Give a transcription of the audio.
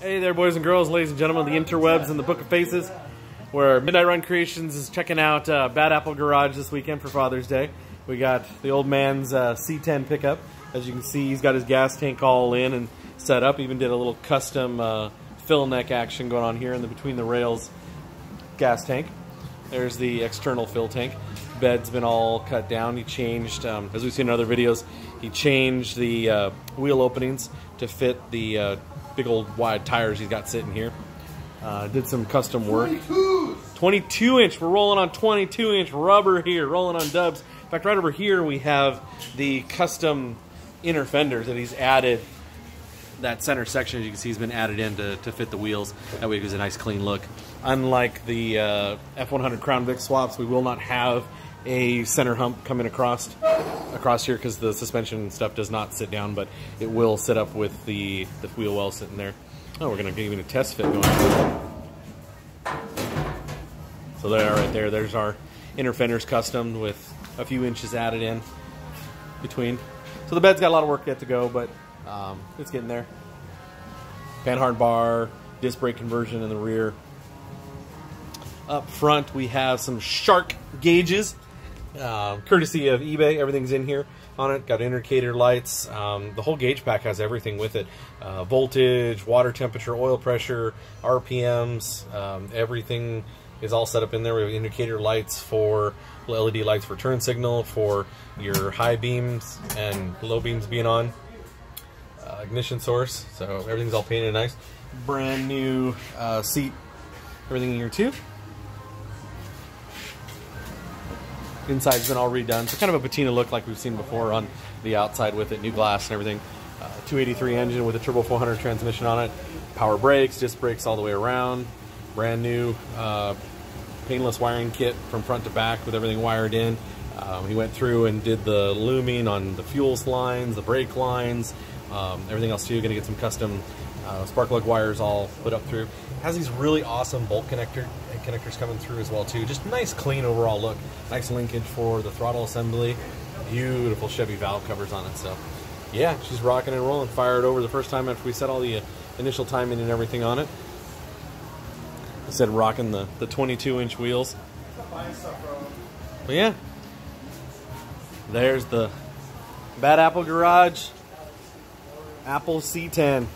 Hey there, boys and girls, ladies and gentlemen, the interwebs and the Book of Faces, where Midnight Run Creations is checking out uh, Bad Apple Garage this weekend for Father's Day. We got the old man's uh, C10 pickup. As you can see, he's got his gas tank all in and set up. Even did a little custom uh, fill neck action going on here in the between the rails gas tank. There's the external fill tank. Bed's been all cut down. He changed, um, as we've seen in other videos, he changed the uh, wheel openings to fit the uh, big old wide tires he's got sitting here. Uh, did some custom work. 22 inch. We're rolling on 22 inch rubber here, rolling on dubs. In fact, right over here we have the custom inner fenders that he's added. That center section, as you can see, has been added in to, to fit the wheels. That way it gives a nice clean look. Unlike the uh, F100 Crown Vic swaps, we will not have a center hump coming across across here because the suspension stuff does not sit down, but it will sit up with the, the wheel well sitting there. Oh, we're going to give it a test fit going. So there, right there, there's our inner fenders custom with a few inches added in between. So the bed's got a lot of work yet to go, but um, it's getting there. Panhard bar, disc brake conversion in the rear. Up front, we have some shark gauges uh, courtesy of eBay, everything's in here on it. Got indicator lights. Um, the whole gauge pack has everything with it: uh, voltage, water temperature, oil pressure, RPMs. Um, everything is all set up in there. We have indicator lights for LED lights for turn signal, for your high beams and low beams being on. Uh, ignition source, so everything's all painted nice. Brand new uh, seat, everything in here too. Inside's been all redone. So kind of a patina look like we've seen before on the outside with it. New glass and everything. Uh, 283 engine with a turbo 400 transmission on it. Power brakes, disc brakes all the way around. Brand new uh, painless wiring kit from front to back with everything wired in. Um, he went through and did the looming on the fuels lines, the brake lines, um, everything else too. Going to get some custom uh, spark plug wires all put up through. Has these really awesome bolt connector connectors coming through as well too. Just nice, clean overall look. Nice linkage for the throttle assembly. Beautiful Chevy valve covers on it. So, yeah, she's rocking and rolling. Fired over the first time after we set all the uh, initial timing and everything on it. I said rocking the, the 22 inch wheels. But yeah, there's the Bad Apple Garage Apple C10.